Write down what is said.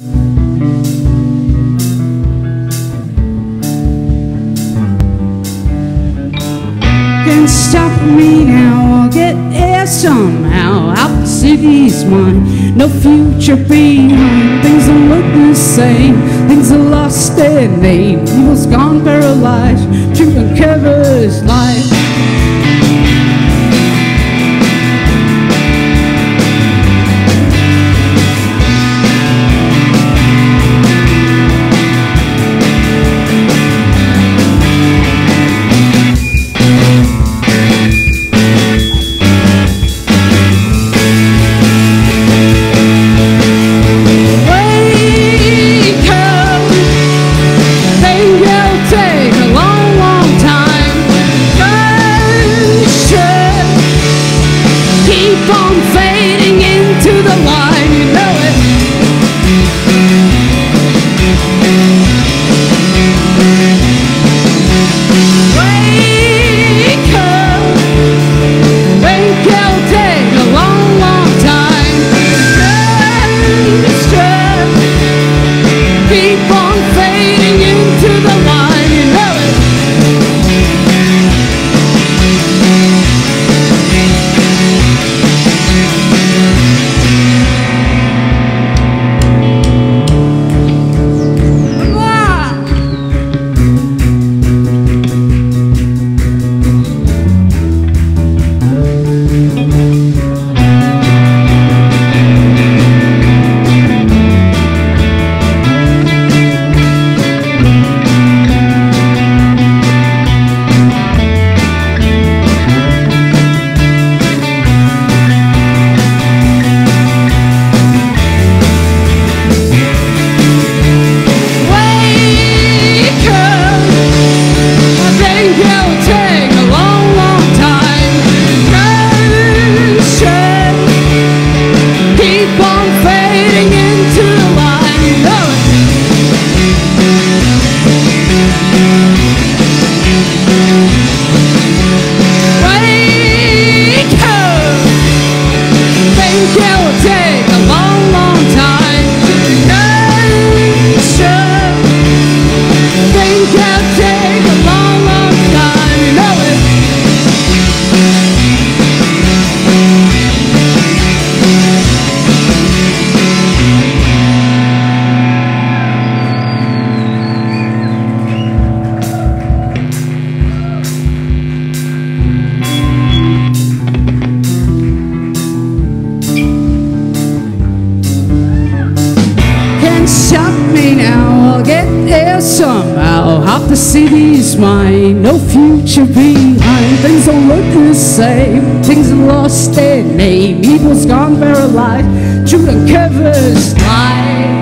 Can't stop me now, I'll get there somehow. Out the city's mine, no future behind. Things don't look the same, things are lost their name. Evil's gone I'll get there somehow. Half the city's mine, no future behind. Things don't look the same, things have lost their name. Evil's gone paralyzed, truth uncovers light.